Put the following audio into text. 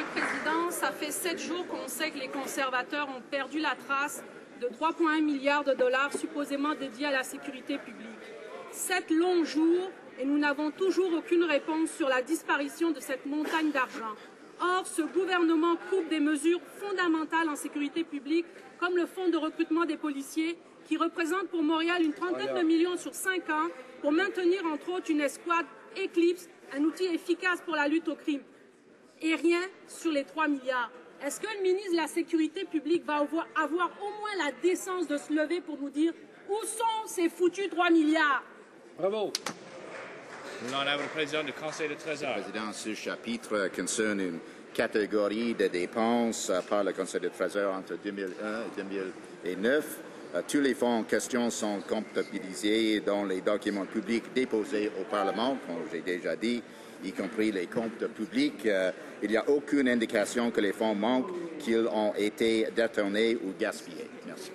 Monsieur le Président. Ça fait sept jours qu'on sait que les conservateurs ont perdu la trace de 3,1 milliards de dollars supposément dédiés à la sécurité publique. Sept longs jours et nous n'avons toujours aucune réponse sur la disparition de cette montagne d'argent. Or, ce gouvernement coupe des mesures fondamentales en sécurité publique, comme le fonds de recrutement des policiers, qui représente pour Montréal une trentaine de millions sur cinq ans, pour maintenir entre autres une escouade Eclipse, un outil efficace pour la lutte au crime. Et rien sur les 3 milliards. Est-ce que le ministre de la Sécurité publique va avoir, avoir au moins la décence de se lever pour nous dire où sont ces foutus 3 milliards? Bravo. Nous en avons le président du Conseil de Trésor. Président, ce chapitre concerne une catégorie de dépenses par le Conseil de Trésor entre 2001 et 2009. Euh, Tous les fonds en question sont comptabilisés dans les documents publics déposés au Parlement, comme j'ai déjà dit, y compris les comptes publics. Euh, Il n'y a aucune indication que les fonds manquent, qu'ils ont été détournés ou gaspillés. Merci.